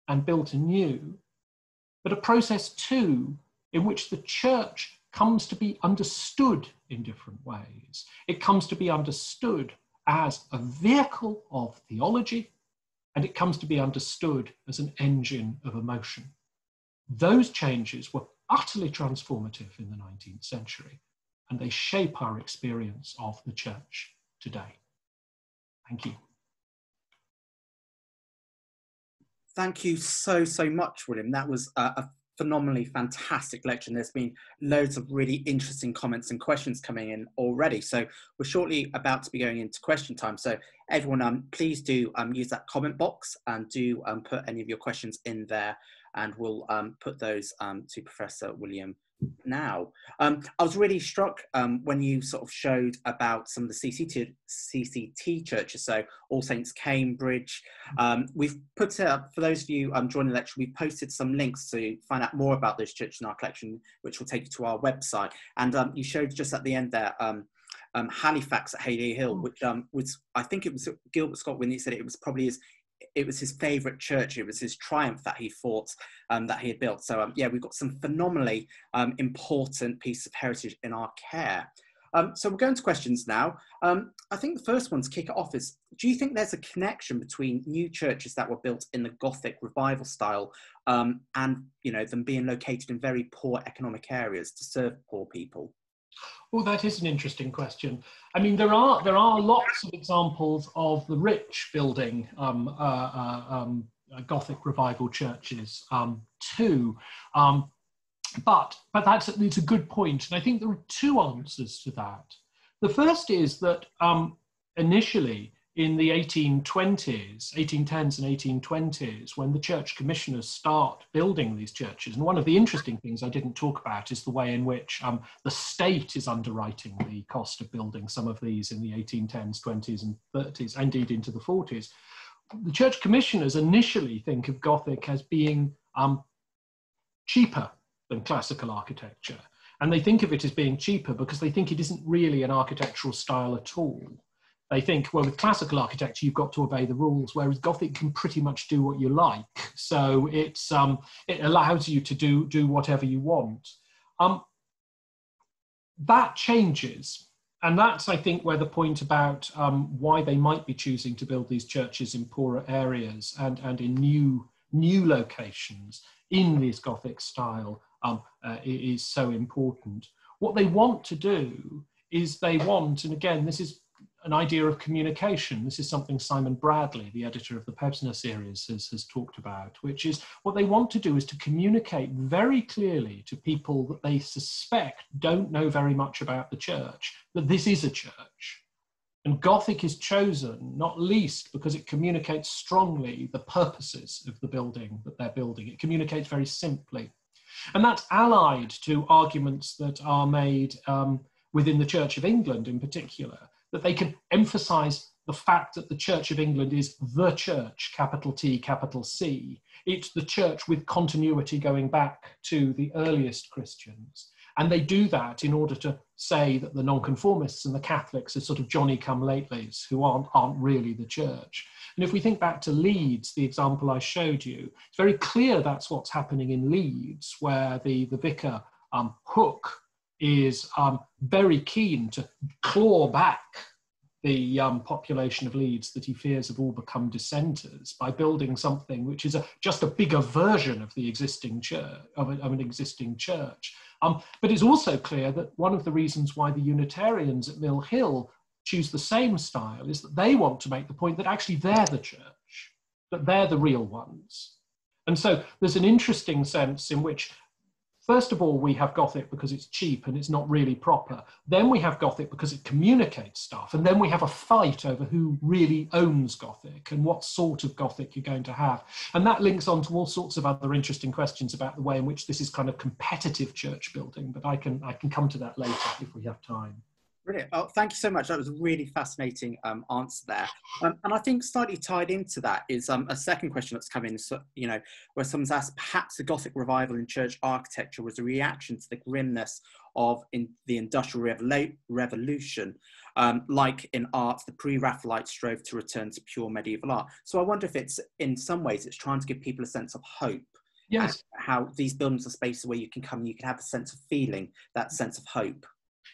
and built anew, but a process too in which the church comes to be understood in different ways. It comes to be understood as a vehicle of theology, and it comes to be understood as an engine of emotion. Those changes were utterly transformative in the 19th century, and they shape our experience of the church today. Thank you. Thank you so, so much, William. That was a, phenomenally fantastic lecture. And there's been loads of really interesting comments and questions coming in already. So we're shortly about to be going into question time. So everyone, um, please do um, use that comment box and do um, put any of your questions in there and we'll um, put those um, to Professor William now. Um, I was really struck um, when you sort of showed about some of the CCT, CCT churches, so All Saints Cambridge. Um, we've put up, for those of you um, joining the lecture, we've posted some links to find out more about those churches in our collection, which will take you to our website. And um, you showed just at the end there, um, Halifax at Haley Hill, mm. which was, I think it was Gilbert Scott when he said it, it was probably his it was his favorite church. It was his triumph that he fought, um, that he had built. So um, yeah, we've got some phenomenally um, important pieces of heritage in our care. Um, so we're going to questions now. Um, I think the first one to kick it off is, do you think there's a connection between new churches that were built in the Gothic revival style um, and, you know, them being located in very poor economic areas to serve poor people? Oh, that is an interesting question. I mean, there are there are lots of examples of the rich building um, uh, uh, um, uh, Gothic revival churches um, too, um, but but that's it's a good point, and I think there are two answers to that. The first is that um, initially in the 1820s, 1810s and 1820s, when the church commissioners start building these churches. And one of the interesting things I didn't talk about is the way in which um, the state is underwriting the cost of building some of these in the 1810s, 20s, and 30s, indeed into the 40s. The church commissioners initially think of Gothic as being um, cheaper than classical architecture. And they think of it as being cheaper because they think it isn't really an architectural style at all. They think, well, with classical architecture, you've got to obey the rules, whereas Gothic can pretty much do what you like. So it's um, it allows you to do do whatever you want. Um, that changes, and that's I think where the point about um, why they might be choosing to build these churches in poorer areas and and in new new locations in this Gothic style um, uh, is so important. What they want to do is they want, and again, this is an idea of communication. This is something Simon Bradley, the editor of the Pevsner series, has, has talked about, which is what they want to do is to communicate very clearly to people that they suspect don't know very much about the church that this is a church. And Gothic is chosen not least because it communicates strongly the purposes of the building that they're building. It communicates very simply. And that's allied to arguments that are made um, within the Church of England in particular that they can emphasize the fact that the Church of England is the church, capital T, capital C. It's the church with continuity going back to the earliest Christians. And they do that in order to say that the nonconformists and the Catholics are sort of Johnny come latelys who aren't, aren't really the church. And if we think back to Leeds, the example I showed you, it's very clear that's what's happening in Leeds, where the, the vicar um, Hook is um, very keen to claw back the um, population of Leeds that he fears have all become dissenters by building something which is a, just a bigger version of the existing church of, a, of an existing church. Um, but it's also clear that one of the reasons why the Unitarians at Mill Hill choose the same style is that they want to make the point that actually they're the church, that they're the real ones. And so there's an interesting sense in which First of all, we have Gothic because it's cheap and it's not really proper. Then we have Gothic because it communicates stuff. And then we have a fight over who really owns Gothic and what sort of Gothic you're going to have. And that links on to all sorts of other interesting questions about the way in which this is kind of competitive church building. But I can, I can come to that later if we have time. Brilliant. Oh, thank you so much. That was a really fascinating um, answer there. Um, and I think slightly tied into that is um, a second question that's come in, so, you know, where someone's asked, perhaps the Gothic revival in church architecture was a reaction to the grimness of in the Industrial Revol Revolution. Um, like in art, the pre-Raphaelites strove to return to pure medieval art. So I wonder if it's, in some ways, it's trying to give people a sense of hope. Yes. How these buildings are spaces where you can come and you can have a sense of feeling, that sense of hope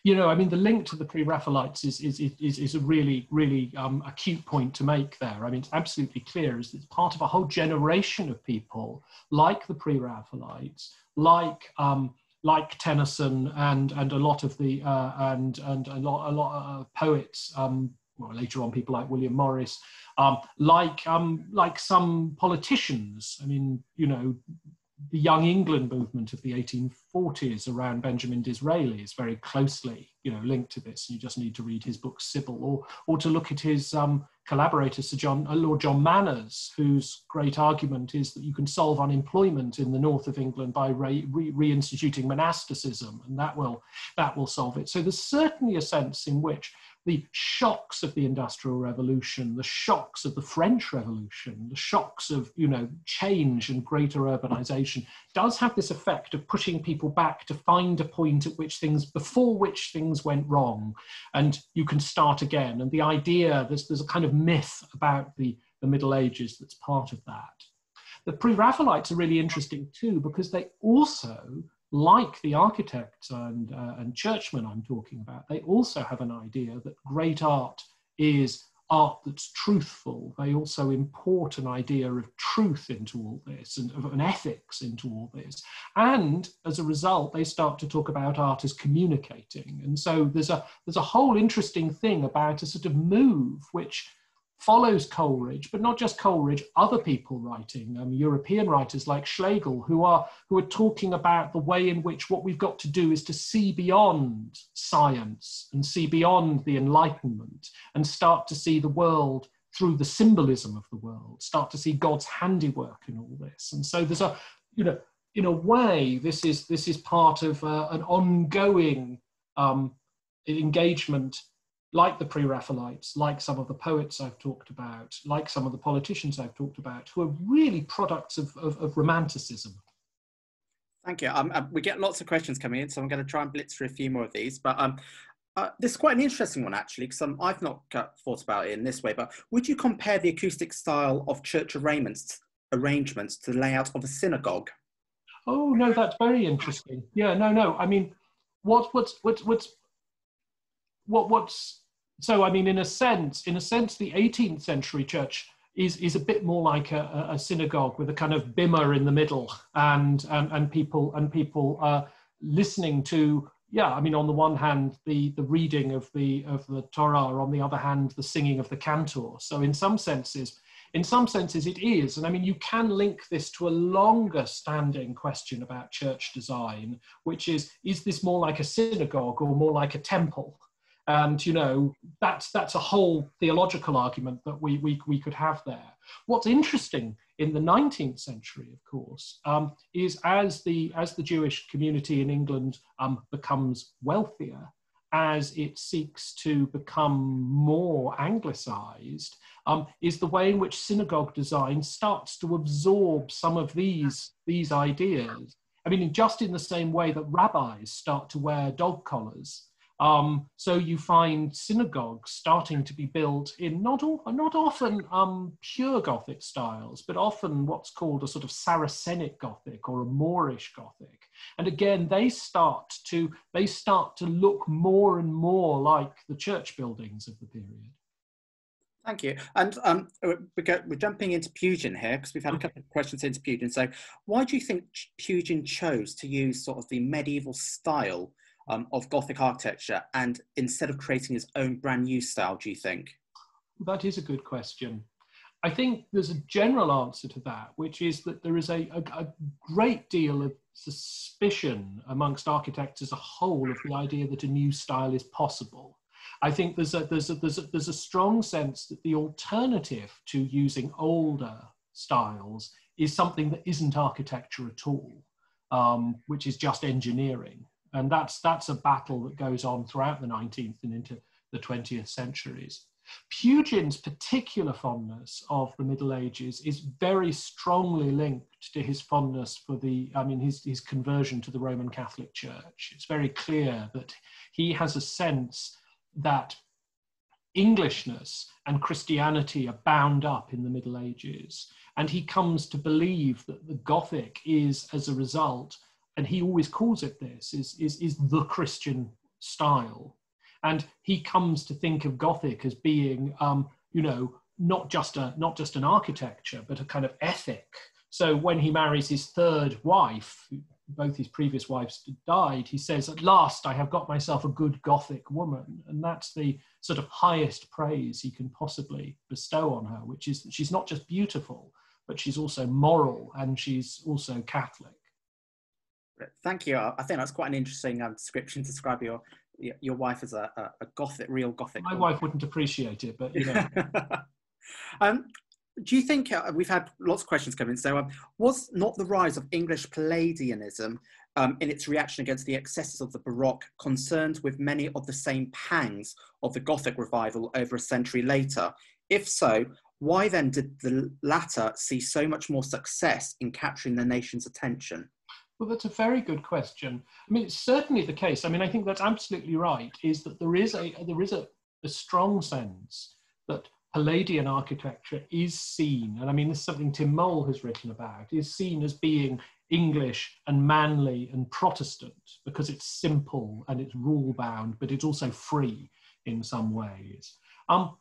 you know, I mean, the link to the pre-Raphaelites is, is, is, is a really, really um, acute point to make there. I mean, it's absolutely clear is it's part of a whole generation of people like the pre-Raphaelites, like um, like Tennyson and and a lot of the uh, and and a lot a lot of poets. Um, well, later on, people like William Morris, um, like um, like some politicians. I mean, you know, the Young England movement of the 1840s around Benjamin Disraeli is very closely, you know, linked to this. You just need to read his book Sybil, or or to look at his um, collaborator, Sir John, uh, Lord John Manners, whose great argument is that you can solve unemployment in the north of England by re- re- reinstituting monasticism, and that will that will solve it. So there's certainly a sense in which the shocks of the industrial revolution the shocks of the french revolution the shocks of you know change and greater urbanization does have this effect of pushing people back to find a point at which things before which things went wrong. And you can start again. And the idea there's, there's a kind of myth about the, the middle ages that's part of that. The pre-raphaelites are really interesting too because they also like the architects and, uh, and churchmen I'm talking about, they also have an idea that great art is art that's truthful. They also import an idea of truth into all this and of an ethics into all this. And as a result, they start to talk about art as communicating. And so there's a there's a whole interesting thing about a sort of move which follows Coleridge, but not just Coleridge, other people writing, um, European writers like Schlegel, who are, who are talking about the way in which what we've got to do is to see beyond science and see beyond the Enlightenment and start to see the world through the symbolism of the world, start to see God's handiwork in all this. And so there's a, you know, in a way, this is, this is part of uh, an ongoing um, engagement like the pre Raphaelites, like some of the poets I've talked about, like some of the politicians I've talked about, who are really products of, of, of Romanticism. Thank you. Um, uh, we get lots of questions coming in, so I'm going to try and blitz through a few more of these. But um, uh, this is quite an interesting one, actually, because um, I've not thought about it in this way. But would you compare the acoustic style of church arrangements, arrangements to the layout of a synagogue? Oh no, that's very interesting. Yeah, no, no. I mean, what, what's, what's, what's, what, what's so I mean, in a sense, in a sense, the 18th century church is is a bit more like a, a synagogue with a kind of bimah in the middle, and and, and people and people uh, listening to. Yeah, I mean, on the one hand, the the reading of the of the Torah, on the other hand, the singing of the cantor. So, in some senses, in some senses, it is. And I mean, you can link this to a longer standing question about church design, which is is this more like a synagogue or more like a temple? And you know that's that's a whole theological argument that we we, we could have there. What's interesting in the 19th century, of course, um, is as the as the Jewish community in England um, becomes wealthier, as it seeks to become more anglicized, um, is the way in which synagogue design starts to absorb some of these these ideas. I mean, just in the same way that rabbis start to wear dog collars um, so you find synagogues starting to be built in not, all, not often um, pure Gothic styles, but often what's called a sort of Saracenic Gothic or a Moorish Gothic. And again, they start to they start to look more and more like the church buildings of the period. Thank you. And um, we're, we're, jumping into Pugin here because we've had a couple of questions into Pugin. So, why do you think Pugin chose to use sort of the medieval style um, of Gothic architecture and instead of creating his own brand new style, do you think? That is a good question. I think there's a general answer to that, which is that there is a, a, a great deal of suspicion amongst architects as a whole of the idea that a new style is possible. I think there's a, there's a, there's a, there's a strong sense that the alternative to using older styles is something that isn't architecture at all, um, which is just engineering. And that's, that's a battle that goes on throughout the 19th and into the 20th centuries. Pugin's particular fondness of the Middle Ages is very strongly linked to his fondness for the, I mean, his, his conversion to the Roman Catholic Church. It's very clear that he has a sense that Englishness and Christianity are bound up in the Middle Ages. And he comes to believe that the Gothic is, as a result, and he always calls it this, is, is, is the Christian style. And he comes to think of Gothic as being, um, you know, not just a not just an architecture, but a kind of ethic. So when he marries his third wife, both his previous wives died, he says, At last I have got myself a good Gothic woman. And that's the sort of highest praise he can possibly bestow on her, which is that she's not just beautiful, but she's also moral and she's also Catholic. Thank you. I think that's quite an interesting um, description to describe your your wife as a, a, a Gothic, real Gothic. My woman. wife wouldn't appreciate it, but you know. (laughs) um, do you think uh, we've had lots of questions coming? in? So, um, was not the rise of English Palladianism um, in its reaction against the excesses of the Baroque concerned with many of the same pangs of the Gothic revival over a century later? If so, why then did the latter see so much more success in capturing the nation's attention? Well, that's a very good question. I mean, it's certainly the case. I mean, I think that's absolutely right. Is that there is a there is a, a strong sense that Palladian architecture is seen, and I mean, this is something Tim Mowl has written about, is seen as being English and manly and Protestant because it's simple and it's rule bound, but it's also free in some ways. Um,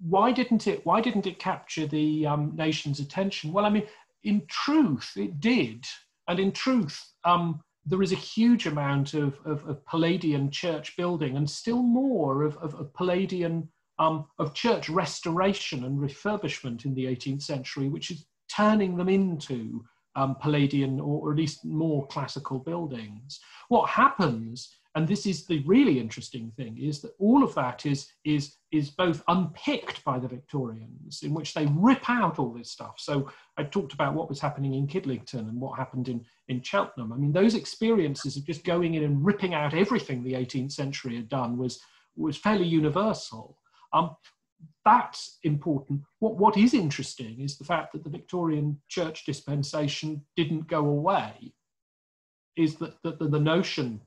why didn't it? Why didn't it capture the um, nation's attention? Well, I mean, in truth, it did, and in truth, um, there is a huge amount of, of, of, Palladian church building, and still more of, of, of Palladian um, of church restoration and refurbishment in the 18th century, which is turning them into um, Palladian or, or, at least more classical buildings. What happens, and this is the really interesting thing, is that all of that is, is, is both unpicked by the Victorians, in which they rip out all this stuff. So I talked about what was happening in Kidlington and what happened in, in Cheltenham. I mean, those experiences of just going in and ripping out everything the 18th century had done was, was fairly universal. Um, that's important. What, what is interesting is the fact that the Victorian church dispensation didn't go away, is that, that the, the notion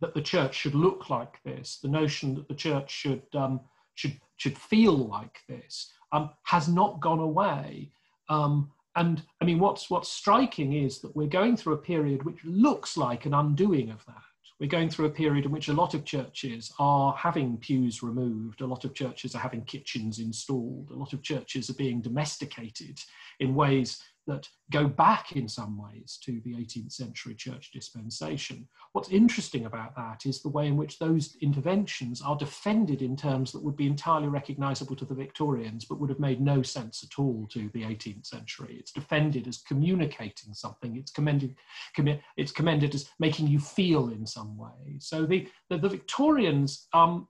that the church should look like this, the notion that the church should, um, should, should feel like this, um, has not gone away. Um, and I mean, what's, what's striking is that we're going through a period which looks like an undoing of that we're going through a period in which a lot of churches are having pews removed, a lot of churches are having kitchens installed, a lot of churches are being domesticated in ways that go back in some ways to the 18th century church dispensation. What's interesting about that is the way in which those interventions are defended in terms that would be entirely recognizable to the Victorians, but would have made no sense at all to the 18th century. It's defended as communicating something, it's commended, it's commended as making you feel in some way. So the, the, the Victorians, um,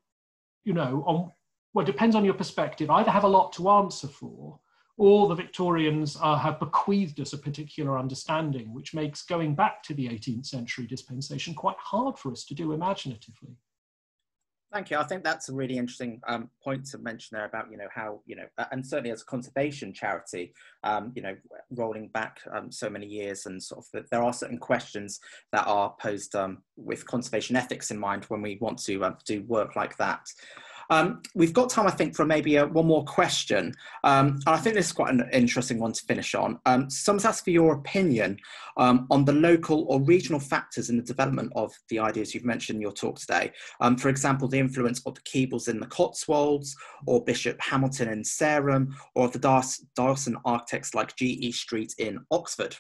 you know, on, well, it depends on your perspective, either have a lot to answer for or the Victorians uh, have bequeathed us a particular understanding, which makes going back to the 18th century dispensation quite hard for us to do imaginatively. Thank you. I think that's a really interesting um, point to mention there about, you know, how, you know, and certainly as a conservation charity, um, you know, rolling back um, so many years and sort of there are certain questions that are posed um, with conservation ethics in mind when we want to uh, do work like that. Um, we've got time, I think, for maybe a, one more question. Um, and I think this is quite an interesting one to finish on. Um, someone's asked for your opinion um, on the local or regional factors in the development of the ideas you've mentioned in your talk today. Um, for example, the influence of the Kebles in the Cotswolds, or Bishop Hamilton in Sarum, or the Diocesan architects like G.E. Street in Oxford.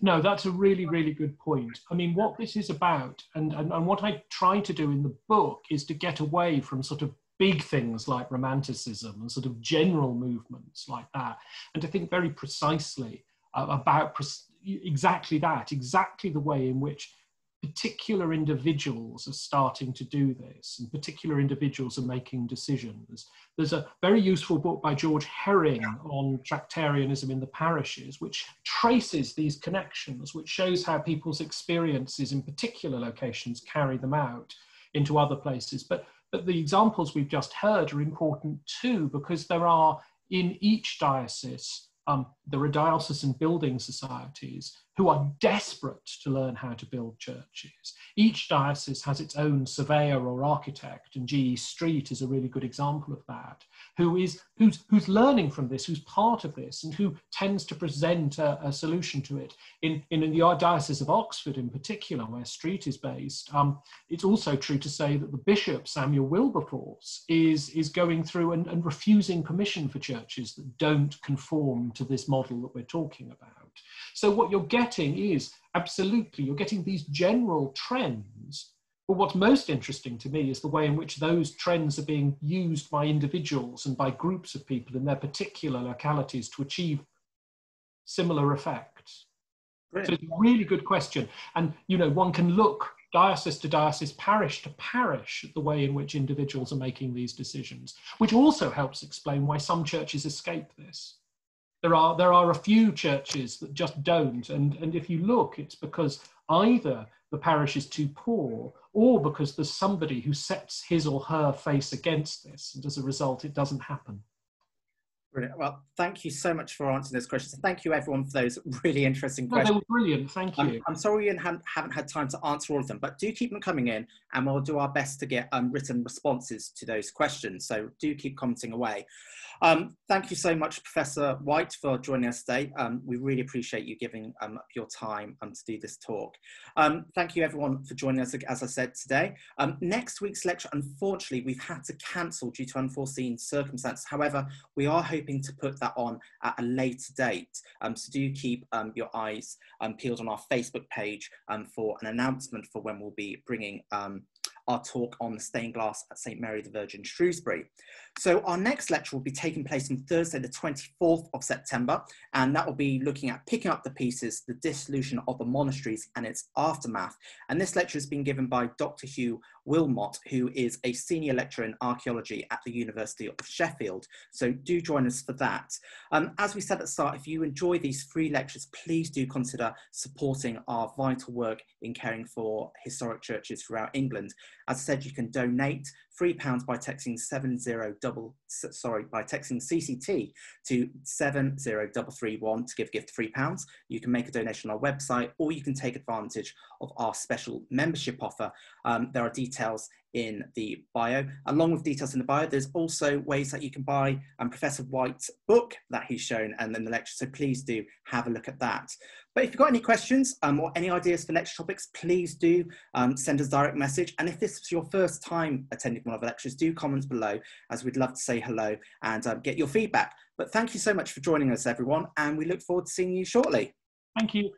No, that's a really, really good point. I mean, what this is about, and, and, and what I try to do in the book is to get away from sort of big things like romanticism and sort of general movements like that, and to think very precisely uh, about pre- exactly that, exactly the way in which particular individuals are starting to do this and particular individuals are making decisions. There's a very useful book by George Herring on Tractarianism in the parishes, which traces these connections, which shows how people's experiences in particular locations carry them out into other places. But, but the examples we've just heard are important too, because there are in each diocese um, there are diocesan building societies who are desperate to learn how to build churches. Each diocese has its own surveyor or architect, and G.E. Street is a really good example of that, who is who's, who's learning from this, who's part of this, and who tends to present a, a solution to it. In, in, the Diocese of Oxford, in particular, where Street is based, um, it's also true to say that the Bishop, Samuel Wilberforce, is, is going through and, and refusing permission for churches that don't conform to this model that we're talking about. So what you're getting is absolutely, you're getting these general trends. But what's most interesting to me is the way in which those trends are being used by individuals and by groups of people in their particular localities to achieve similar effects. Brilliant. So it's a really good question. And, you know, one can look diocese to diocese, parish to parish, the way in which individuals are making these decisions, which also helps explain why some churches escape this. There are, there are a few churches that just don't. And, and if you look, it's because either the parish is too poor or because there's somebody who sets his or her face against this. And as a result, it doesn't happen. Brilliant. Well, thank you so much for answering those questions. Thank you, everyone, for those really interesting questions. No, they were brilliant. Thank you. I'm, I'm sorry we haven't, haven't, had time to answer all of them, but do keep them coming in, and we'll do our best to get um, written responses to those questions. So do keep commenting away. Um, thank you so much, Professor Whyte, for joining us today. Um, we really appreciate you giving um, up your time um, to do this talk. Um, thank you, everyone, for joining us, as I said today. Um, next week's lecture, unfortunately, we've had to cancel due to unforeseen circumstances. However, we are hoping to put that on at a later date. so do keep your eyes peeled on our Facebook page for an announcement for when we'll be bringing our talk on the stained glass at St Mary the Virgin Shrewsbury. So our next lecture will be taking place on Thursday, the 24th of September, and that will be looking at picking up the pieces, the dissolution of the monasteries and its aftermath. And this lecture has been given by Dr. Hugh Willmott, who is a senior lecturer in archaeology at the University of Sheffield. So do join us for that. Um, as we said at the start, if you enjoy these free lectures, please do consider supporting our vital work in caring for historic churches throughout England. As I said, you can donate £3 by texting 70 double, sorry, by texting CCT to seven zero double three one to give gift £3. You can make a donation on our website or you can take advantage of our special membership offer. Um, there are details in the bio. Along with details in the bio, there's also ways that you can buy um, Professor Whyte's book that he's shown and then the lecture. So please do have a look at that. But if you've got any questions um, or any ideas for lecture topics, please do um, send us a direct message. And if this is your first time attending one of the lectures, do comment below as we'd love to say hello and um, get your feedback. But thank you so much for joining us, everyone. And we look forward to seeing you shortly. Thank you.